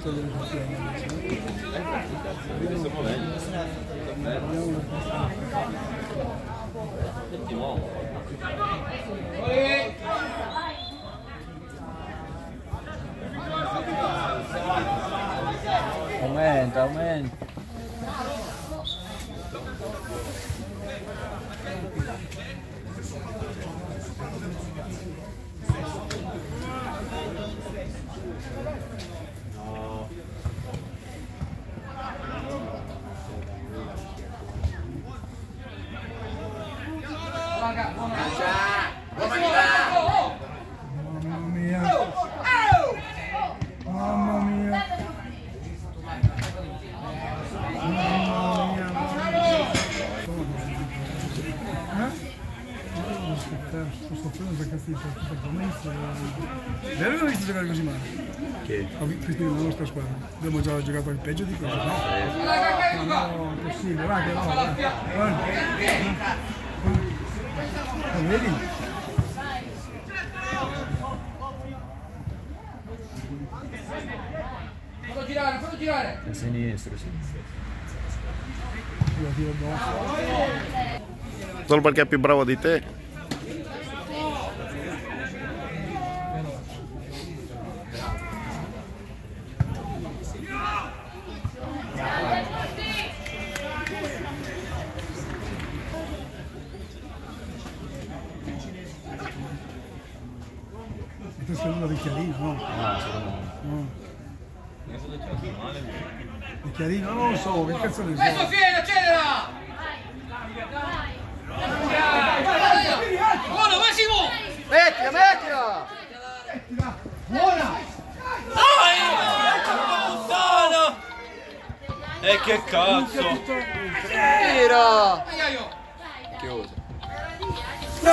che dopo ci dice delle questioni. Stiamo meglio. Ti muovo. Aumenta, aumenta. Mamma mia. Mamma mia. Mamma mia. Eh? Sto soffrendo perché sti performance. Vero che ho visto giocare così male? Che? Ho vi- Questi nella nostra squadra. Abbiamo già giocato il peggio di questo, no? No, no, è possibile, va che no, va. Lo vedi? Fallo girare, fallo girare! A sinistra, sì. Solo perché è più bravo di te. E tu sei uno di Chiarino, no? No, sono... No. Di Chiarino? Non lo so, che cazzo ne Vai so? Sofia, accelera! Buono, Massimo! Mettila, mettila! E che cazzo! Tira! Chiuso. Sì!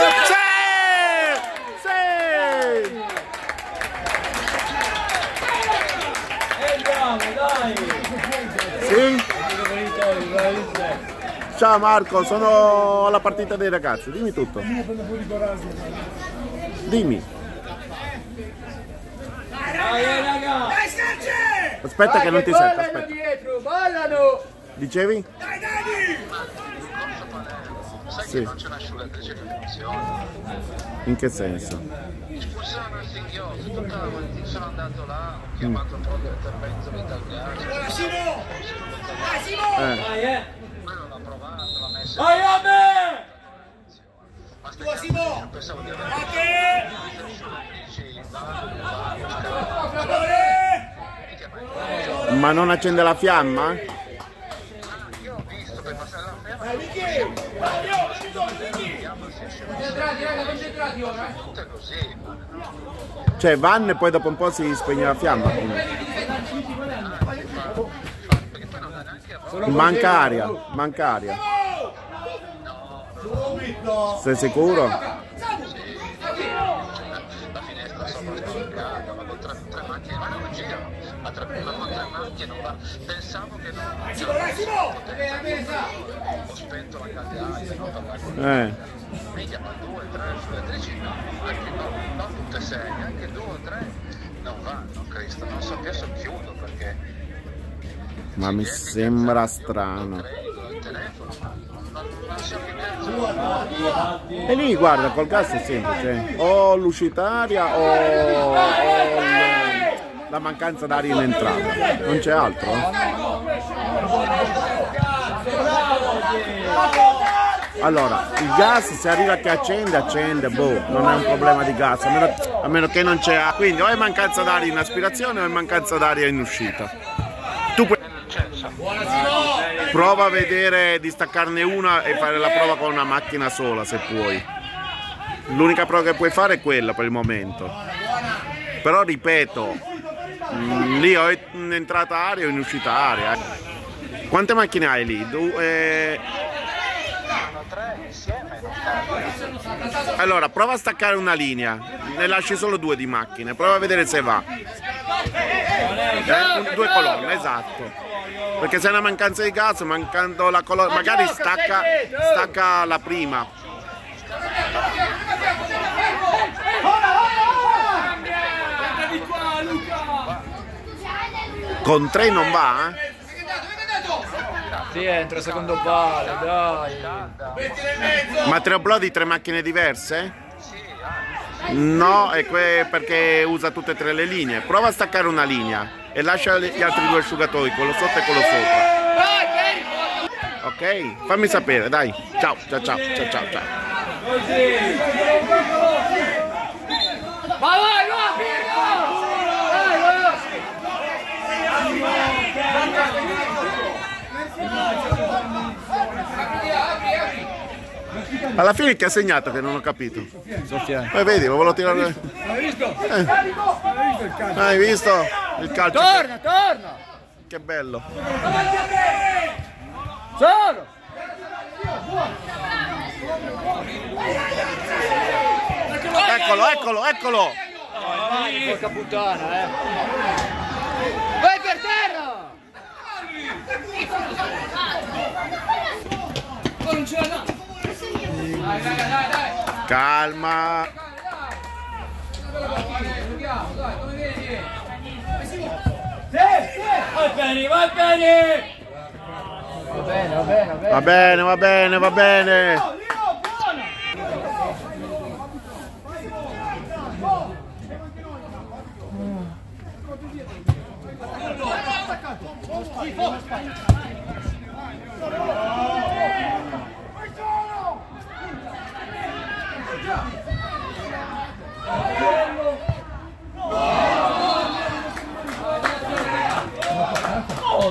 Sì! Andiamo, dai! Sì? Ciao Marco, sono alla partita dei ragazzi, dimmi tutto. Dimmi. Dai, raga! Aspetta che non ti sento, aspetta. dietro, ballano! Dicevi? Sai Sì. che non c'è un'asciugatrice di funzione? In che senso? Espulsano il singhiozzo, tutta la mattina sono andato là, ho chiamato il pronto intervento italiano. Eh, Dai, eh! Quello l'ha provato, l'ha messo. Vai a me! Ma sto cazzo, pensavo di avere ma non accende la fiamma? Io ho visto per passare la ferma Concentrati, raga, concentrati ora! eh. tutte così. Cioè vanno e poi dopo un po' si spegne la fiamma. a. Manca aria, manca aria. Sei sicuro? La finestra sopra è bloccata, ma con tre, ma con tre macchine non va. Pensavo che non. Ho spento la caldaia, no? Eh. 6, anche 2 o 3 non vanno, Cristo, non so, adesso chiudo perché... Ma mi sembra strano. E lì guarda, col gas è semplice. Eh. O l'uscitaria o, o la mancanza d'aria in entrata. Non c'è altro. Allora, il gas se arriva che accende, accende, boh, non è un problema di gas, a meno, a meno che non c'è. Quindi o è mancanza d'aria in aspirazione o è mancanza d'aria in uscita. Tu puoi. Prova a vedere di staccarne una e fare la prova con una macchina sola se puoi. L'unica prova che puoi fare è quella per il momento. Però ripeto, mm, lì o è in entrata aria o in uscita aria. eh. Quante macchine hai lì? Due tre insieme. Allora, prova a staccare una linea, ne lasci solo due di macchine, prova a vedere se va. Eh, un, due colonne, esatto. Perché se è una mancanza di gas, mancando la colonna, magari stacca, stacca la prima. Con tre non va? Eh? Rientra, secondo palo, dai. Ma tre oblò tre macchine diverse? No, è perché usa tutte e tre le linee. Prova a staccare una linea e lascia gli altri due asciugatori, quello sotto e quello sopra. Ok? Fammi sapere, dai. Ciao, ciao, ciao, ciao, ciao, ciao. Vai, vai, vai, Pirlo! Dai, vai! Apri, apri, apri. Alla fine che ha segnato che non ho capito. Sofia. Eh, vedi, lo volevo tirare. Hai visto? Calcio? Hai visto? Il calcio. Torna, torna! Che bello. Solo! Eccolo, eccolo, eccolo. Porca puttana, eh! Vai per terra! Calma. Vai bene, vai bene! Va bene, va bene, va bene. Va bene, va bene, va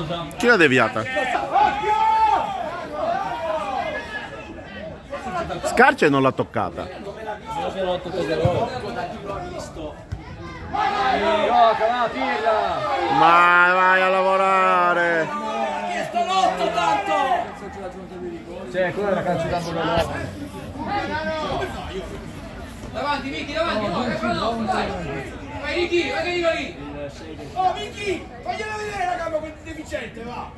bene. Chi l'ha deviata? Scarce non l'ha toccata. Ma vai a lavorare. Sì, quello era calcio d'angolo no. Davanti, Vicky, davanti, no, che no, dai. Vai Vicky, vai che lì. Oh, Vicky, fagliela vedere la gamba quel deficiente, va.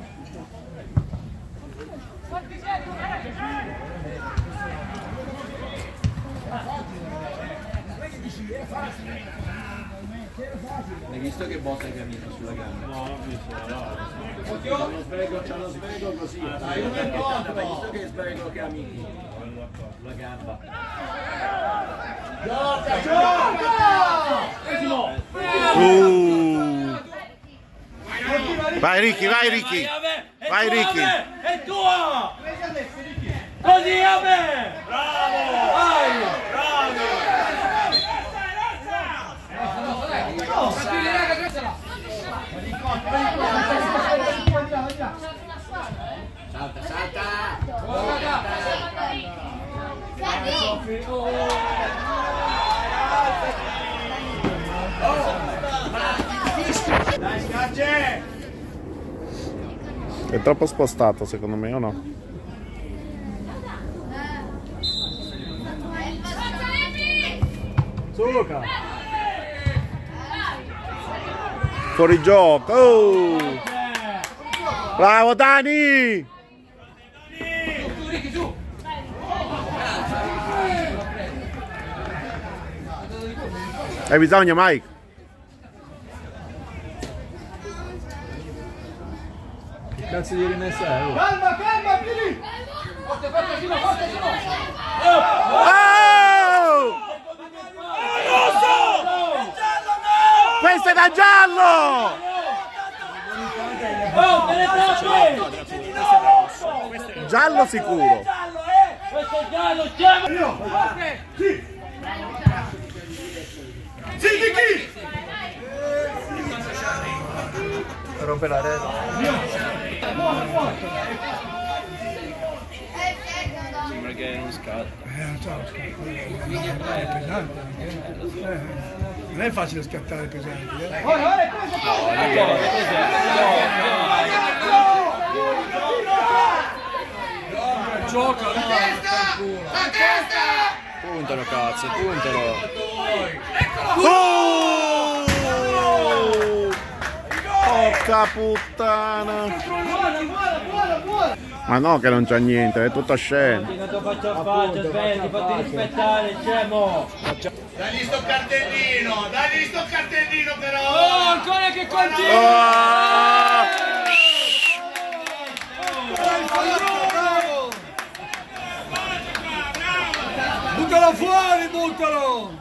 Hai visto che botta che ha messo sulla gamba? No, non ho visto, no. Lo sbrego, c'ha lo sbrego così. Dai, non hai visto che sbrego che ha Miki? Sulla gamba. Uh. Vai Ricky, vai Ricky. Vai Ricky. È tua! Così a me! Bravo! Vai! Raga, prendela. Salta, salta! È troppo spostato secondo me o no? Suca! Fuori gioco. Oh. Bravo Dani. Hai bisogno Mike? Cazzo di rimessa è? oh? Calma, calma, Pili. Forte, forte, Simo, forte, Simo. Oh! Questo è da giallo! Oh, penetrate! Giallo sicuro. Questo è giallo, chiama! Sì, Vicky. Rompe la rete. Sembra che non scatta. Eh, ciao, scatta. È pesante anche. eh. Non è facile scattare pesanti, eh. Puntalo cazzo, puntalo. Oh! Porca puttana! Ma no che non c'è niente, è tutta scena. Non ti faccio a faccia, svegli, fatti rispettare, scemo! Dagli sto cartellino, dagli sto cartellino però! Oh, ancora che continua! Ah! Buttalo fuori, buttalo!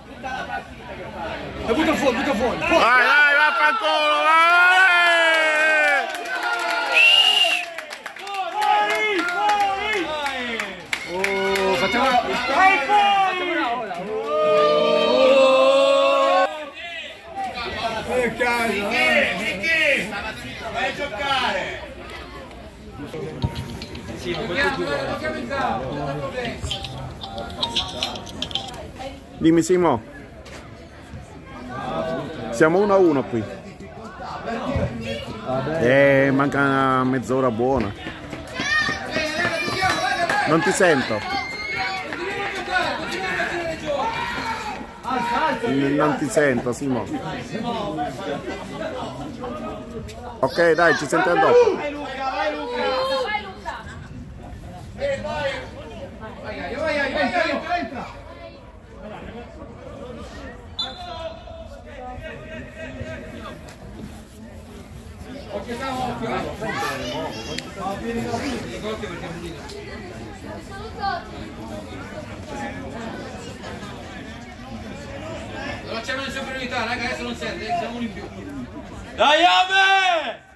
E butta fuori, butta fuori! fuori. Vai, vai, vaffanculo, vai! Dimmi Simo. Siamo 1 a 1 qui. Eh, manca mezz'ora buona. Non ti sento. Continuiamo a giocare, continuiamo a tirare il gioco! Non ti sento, Simo. Ok, dai, ci sentiamo dopo. Vai Luca, vai Aio, vai Aio, vai Aio! Occhio, siamo, occhio, occhio! Occhio perché non dico. Lo facciamo in superiorità, raga, adesso non serve, eh, siamo uno in più. Dai, Ame!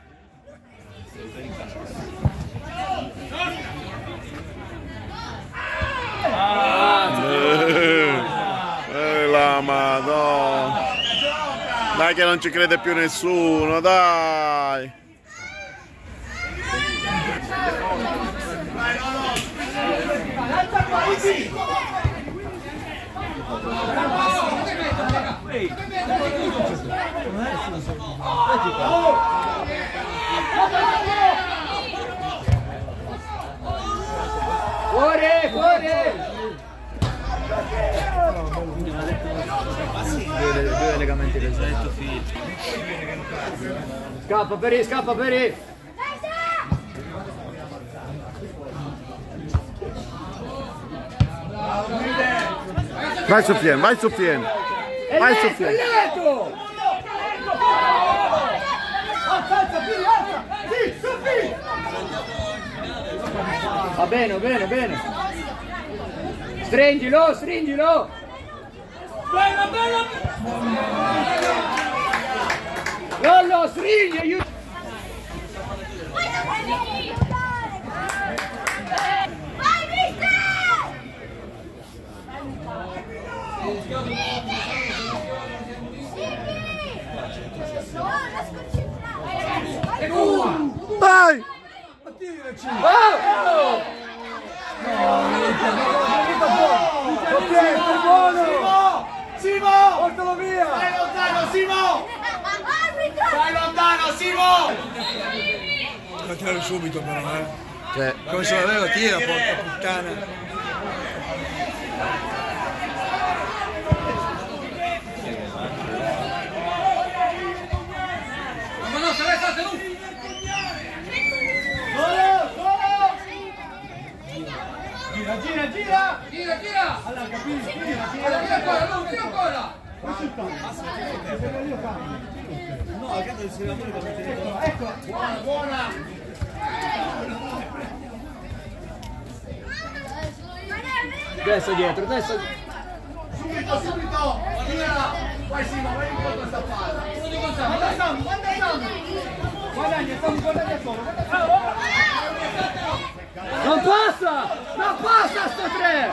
Eh, la madonna. Dai che non ci crede più nessuno, dai. Fuori, fuori! Due, due legamenti del Scappa Peri, scappa Peri! Vai Sofien, vai Sofien. Vai Sofien. Va bene, bene, bene! Stringilo, stringilo! Bella, bella! Lollo, stringi, aiuta! Vai, mister! No, non sconcentrare! Dai! Ok, è buono! Simo! Portalo via! Vai lontano, Simo! Vai lontano, Simo! La tirare subito però, eh! Cioè, Come se l'aveva, tira, porca puttana! Ma no, se lei sta seduto! Gira, gira, gira! Tira, tira! Allora, capisci? Tira, tira ancora, Lu, tira ancora! Buona, buona! Adesso dietro, adesso... Subito, subito! Tira! Vai Simo, vai in questa palla! Guarda Sam, guarda Sam! Guadagna, Sam, guadagna solo! Non passa! Non passa sto tre!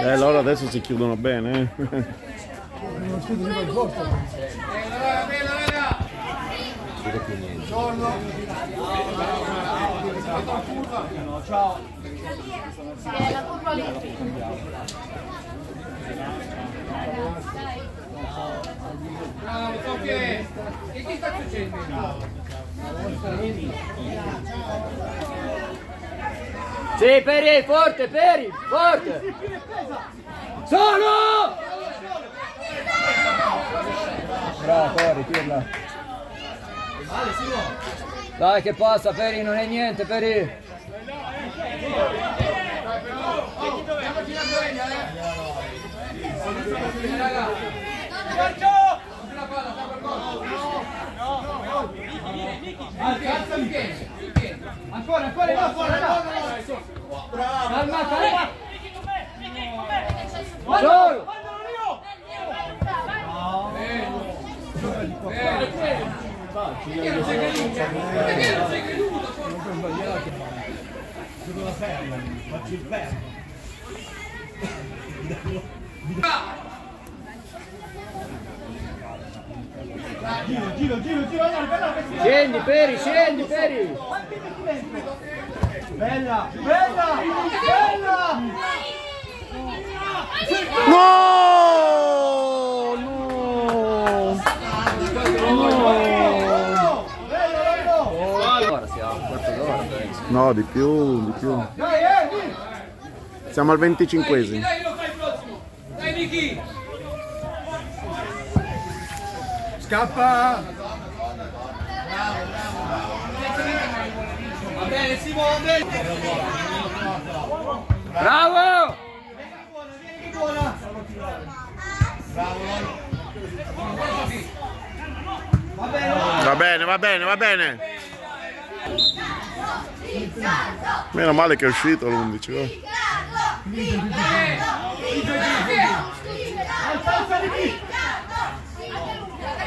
Eh, loro adesso si chiudono bene. eh. Non scusa, io per forza. Bella, bella, bella. Sì, la curva lì. Bravo, Sofie. Che ti sta succedendo? Sì, Peri, forte, Peri, forte. Solo! Bravo, Peri, pirla. Dai che passa, Peri, non è niente, Peri. Alza Michele. Ancora, ancora, no, ancora, no. Calma, calma. Solo! Perché non sei creduto? Perché non sei creduto? Giro, giro, giro, no, bella, bella. Scendi, Peri, scendi, Peri. Bella, bella, bella. No! No! Ora siamo, quarto d'ora. No, di più, di più. Dai, eh. Siamo al Dai, 25esimo. dai, lo fai il prossimo. Dai, Niki. Scappa. Va bene, Simone. Bravo! Va bene, va bene, va bene. Meno male che è uscito l'11. eh.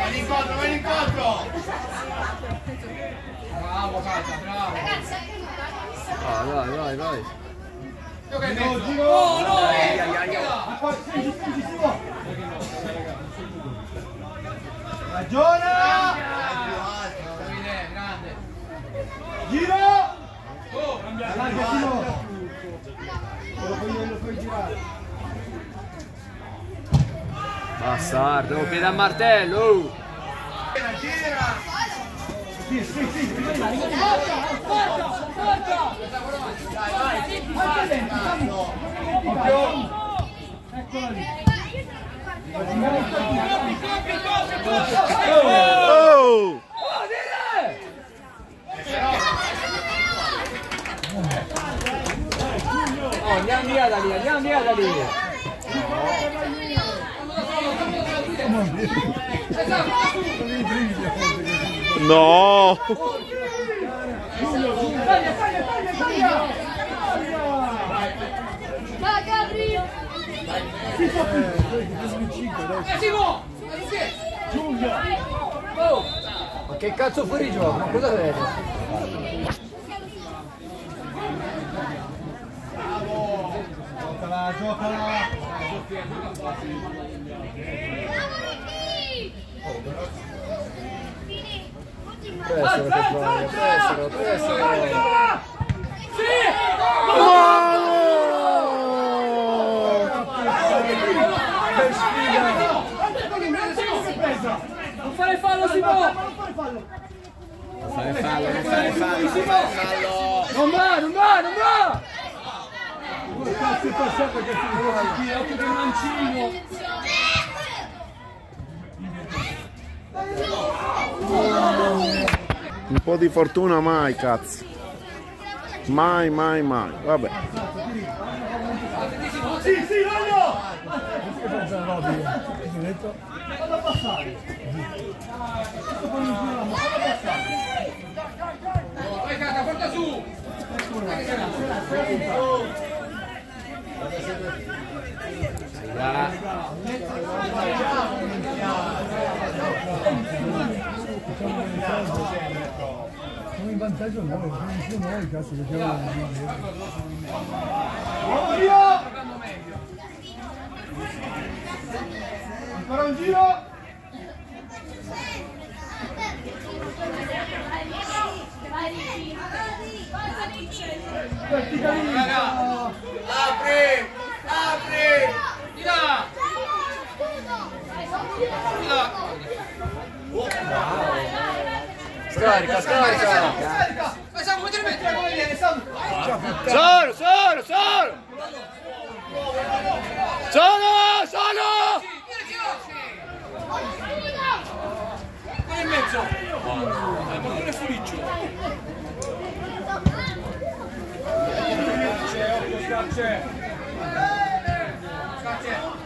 Vieni incontro, vieni incontro! Bravo, Cata, bravo. Ah, vai, vai, vai. Io che metto? No, no, eh. Ragiona. Davide, grande. Giro. Oh, Allarga, Simo. Lo puoi girare. Bastardo, piede a martello. oh. Sì, sì, sì. Eccola lì. Oh! Oh, andiamo via da lì, andiamo via da lì. No! Dai, Gabri! Eh, Simo. Oh, ma che cazzo fuori gioco? Ma cosa vede? Giocala, giocala. Pressero che provaio, pressero, pressero. Non fare fallo, Simo. Fare fallo, non fare fallo, non fare fallo! Non va, non va, non va! Che cazzo è passato che si vuole? Occhio del mancino. Un po' di fortuna mai, cazzo. Mai, mai, mai. Vabbè. Sì, sì, voglio! Siamo in vantaggio noi, siamo vicino noi, cazzo, che abbiamo Giocando meglio. Ancora un giro. Verticalino. Apri! Di là. Di là. Scarica, scarica! Scarica. Vai Samu, metti il metro. Come viene Samu? Sono, sono, sono! Sono, sono! Vai in mezzo. Eh, ma pure Fuliccio.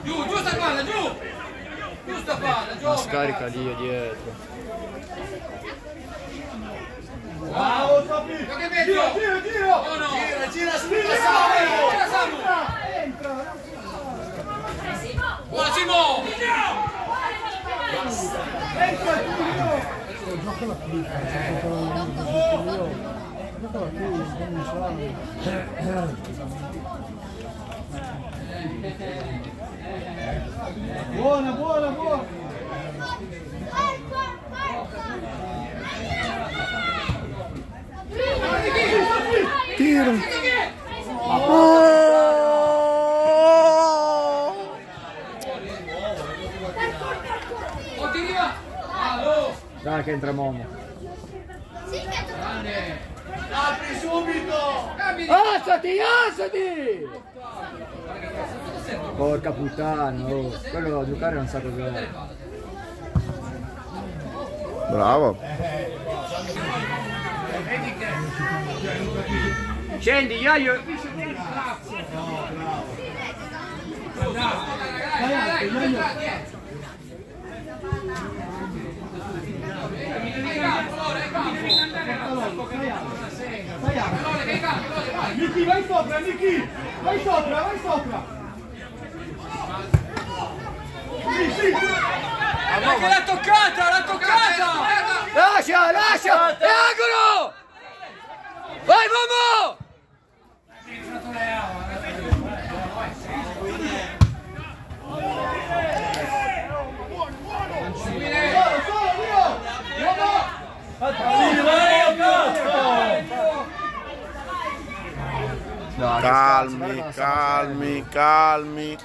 Giù, giù sta palla, giù! Giù sta palla, gioca! Scarica lì dietro. Bravo, Sapi! Gioca in mezzo! Giro, giro, giro! Oh no! Gira, gira, Gira spinta, Samu! Samu! Gira Samu! Entra! Buona Simo! Entra, Giulio! Gioca la qui, gioca la qui, Buona, buona, buona! Tiro. Oh! Dai che entra Momo. Apri subito! Alzati, alzati! Porca puttana, oh. quello a giocare non sa cos'è. Bravo. Scendi, Iaio! Dai, dai! Vai! Niki, sopra, Niki! Vai sopra, vai sopra! Sì, sì! Ma che l'ha toccata, l'ha toccata! Lascia, lascia! È angolo! Vai Momo! Dio! Uomo! Calmi, calmi,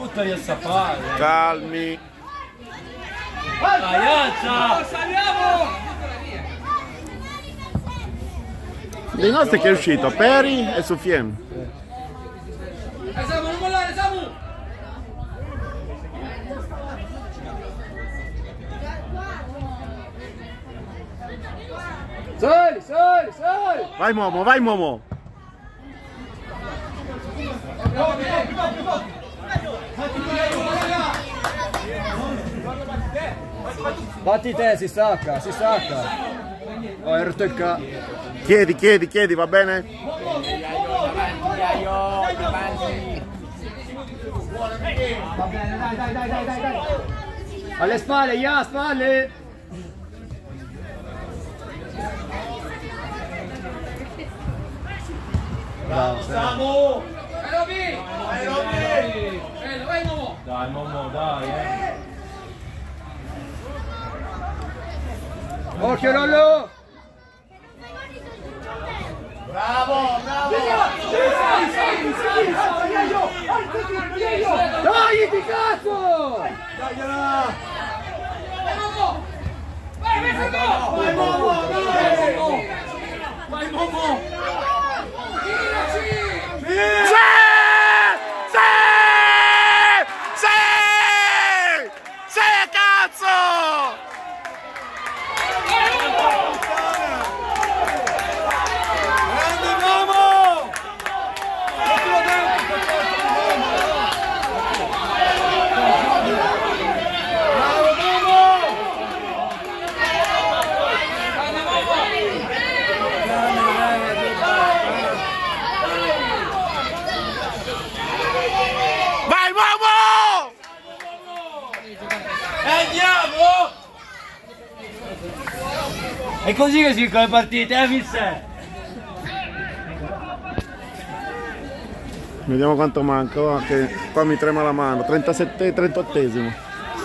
calmi, Buttali a sapare. calmi. Dai, alza! Saliamo! Dei nostri che è uscito Peri e Sufien. Dai, Samu, non mollare, Samu! Sali, sali, sali! Vai Momo, vai Momo. Batti te, si stacca, si stacca! Oh, hai rotto il ca... Chiedi, chiedi, chiedi, va bene? Va bene, dai, dai, dai, dai, dai, dai! Alle spalle, Ia, spalle! Bravo, Samu! Vai, Momo! Dai, Momo, dai, eh. Occhio Lollo! Bravo, bravo! Dai, di cazzo! Dagliela! Vai, Momo! Vai, vai, Momo! Vai, Momo! Vai, Momo! Tiraci! Sì! Sì! Sì! Sì, cazzo! Grande Momo! Bravo Momo! Vai Momo! Andiamo! È così che si vincono le partite, eh, mister? Vediamo quanto manca, va, che qua mi trema la mano. 37 38esimo.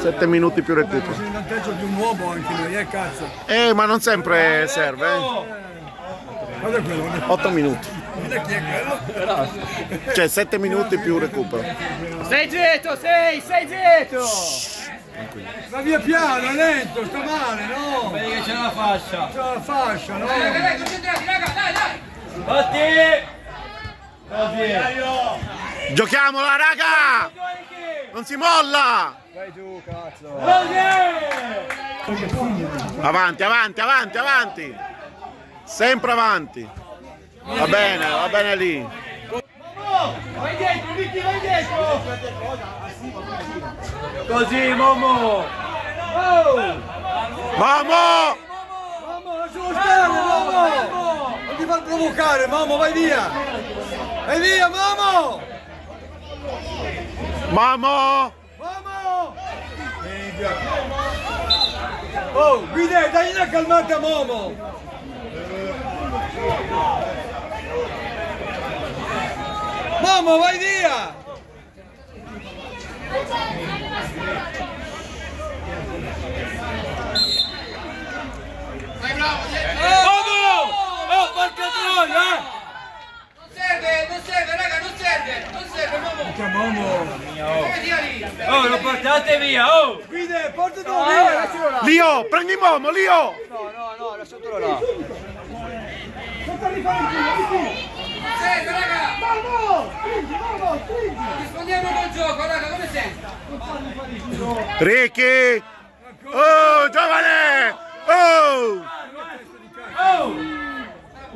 7 minuti più recupero. C'è un vantaggio di un uomo anche noi, eh cazzo. Eh, ma non sempre serve, eh. Guarda quello, guarda 8 minuti. guarda chi è quello. Cioè 7 minuti più recupero. Sei zitto, sei, sei zitto! Va via piano, lento, sta male, no? Vedi che c'è la fascia. C'è la fascia, no? Dai, dai, concentrati, raga, dai, dai! Batti! Così. Giochiamola, raga! Non si molla! Così! Avanti, avanti, avanti, avanti! Sempre avanti! Va bene, va bene lì. Vai dietro, Vicky, vai dietro! Così, Momo! Oh! Vamo! Mamma, lascialo stare, mamma! Non ti far provocare, mamma, vai via! Vai via, mamma! Vamo! Mamma! Oh, guide, dai una calmata a Momo! Mamma, vai via! Vai, bravo, dietro! Momo! Oh, porca troia, eh! Non serve, non serve, raga, non serve! Non serve, Momo! Che Momo! Lì? Oh, lo portate via, oh! Guide, portatelo via! Lio, prendi Momo, Lio! Non serve, raga! Rispondiamo col gioco, raga, come senti? Ricky! Oh, giovane! Oh! Oh!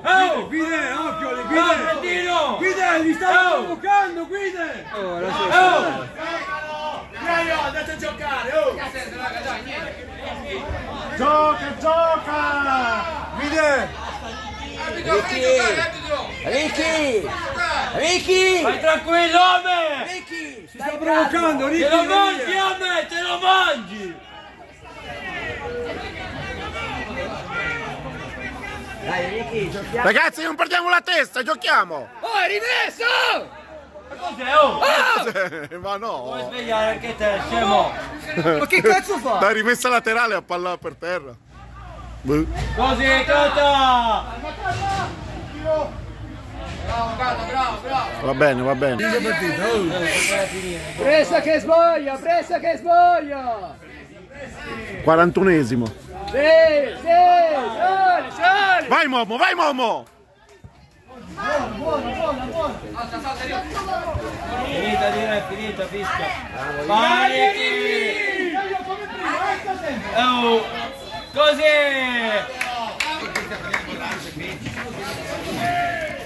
Oh! Guide, occhio, le Oh, guide! Freddino! Guide, li stai Oh! provocando, guide! Oh! Che serve, raga, dai, niente! Gioca, gioca! Guide! Arbitro, fai giocare, arbitro! Ricky! Ricky! Vai tranquillo, me! Ricky! Si sta provocando, Ricky! Te lo mangi via. a me, te lo mangi! Dai Ricky, giochiamo! Ragazzi, non perdiamo la testa, giochiamo! Oh, è rimesso! Ma cos'è, oh? Ma Vuoi no! svegliare anche te, scemo? Ma che cazzo fa? Dai, rimessa laterale a palla per terra. Così, Cota! Bravo, Cota, bravo, bravo! Va bene, va bene. Presa che sbaglia, presa che sbaglia! 41esimo. Sì, sì, sali, sali! Vai Momo, vai Momo! Buono, buono, buono, buona! Alta, salta, Finita, finita, finita, fischia! Vai! Vai! Vai! Vai! Vai! 12!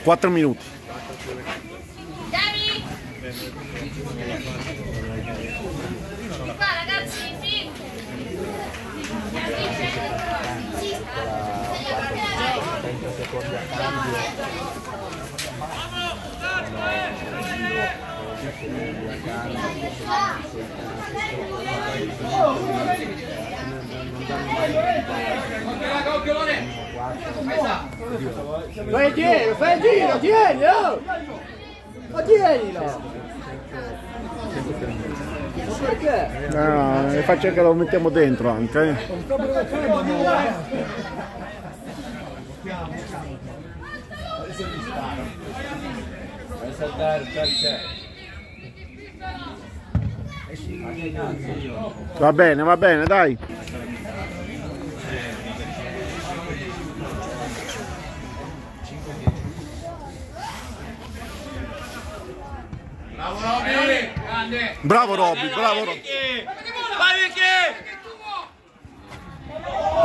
4 minutos. Davi! Para, ragazzi, sì. Vamos, Fai giro, fai giro, tieni, oh! Ma tienilo! Ma perché? Ah, è facile che lo mettiamo dentro anche. eh. Va bene, va bene, dai. Robby! Grande! Bravo Robby, bravo Robby. Vai, Ricky!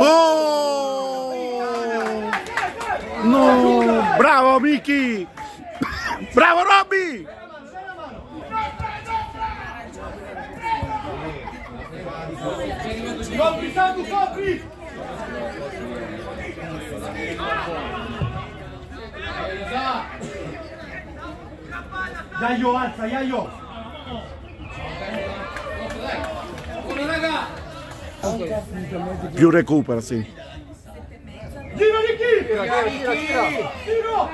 Oh! No! Bravo Miki! Bravo Robby! Sopri, sopri, sopri! Yayo, alza, Yayo. Più recupera, sì. Gira Ricky! Gira! Giro!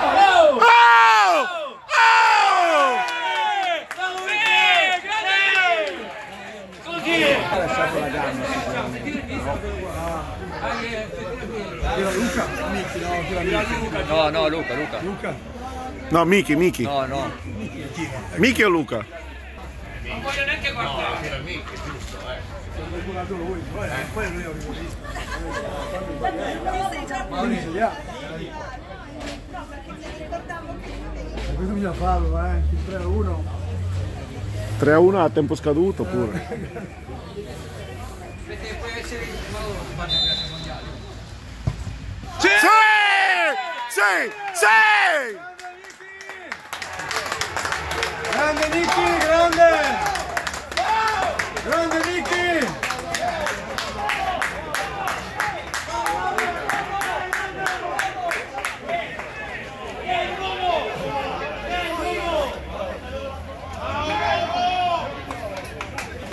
Oh! Oh! Luca? No, no, Luca, Luca. Luca. No, Miki, Miki. No, no. Miki o Luca? L'ha curato lui, poi poi lui è un Maurizio, via. Questo bisogna farlo, eh, il 3 a 1. 3 a 1 a tempo scaduto pure. Sì! Sì! Sì! Grande Nicky, grande! Grande Nicky!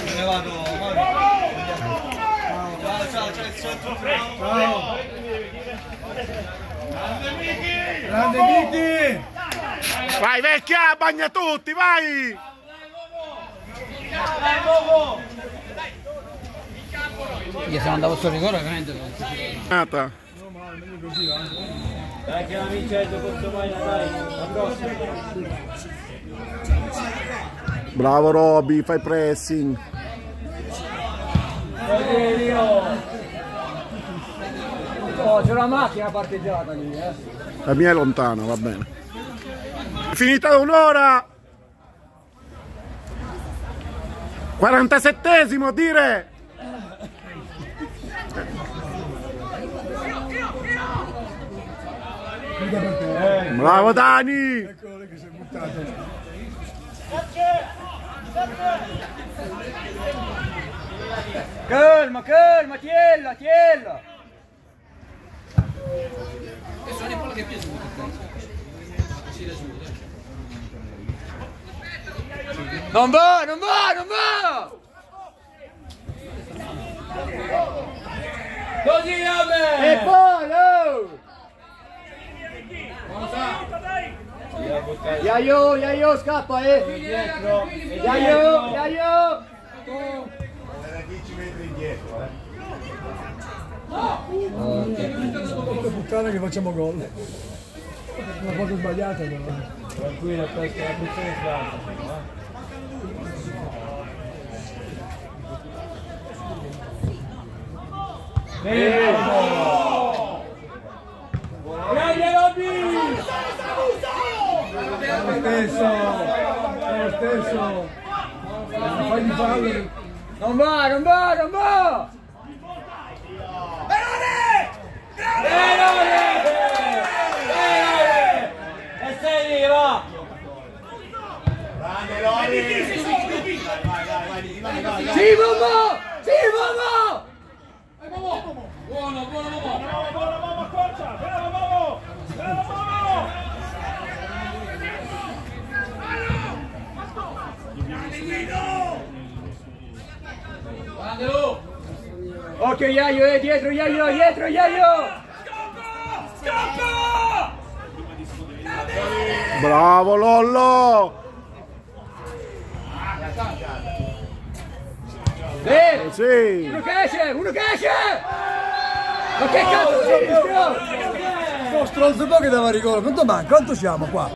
Me ne vado, Ciao, ciao, ciao, ciao. Ciao! Grande Nicky! Vai vecchia, bagna tutti, vai! Io se non andavo sul rigore veramente non Nata. Dai che la vincendo contro mai dai, la prossima. Bravo Roby, fai pressing. Oh, c'è una macchina parcheggiata lì, eh. La mia è lontana, va bene. È finita un'ora! 47esimo, dire! Bravo Dani! Eccolo che si è buttato. Calma, calma, tiella, tiella. Non va, non va, non va! Così Ame! E poi, oh! Yayo, Yayo, scappa, eh! Dietro! Yayo, Yayo! Porca puttana che facciamo gol. Una cosa sbagliata però. Tranquillo, questa è la posizione sbagliata. Grande Robby! È lo stesso! È lo stesso! Non fagli fallo! Non va, non va, non va! E sei lì, va! Sì, mamma! Sì, mamma! Ok, Yayo, eh, dietro, Yayo, dietro, Yayo! Bravo Lollo! Eh, Sì! uno che esce, uno che esce! Ma che cazzo sei, stronzo? Sto stronzo qua che dava rigore, quanto manca? Quanto siamo qua?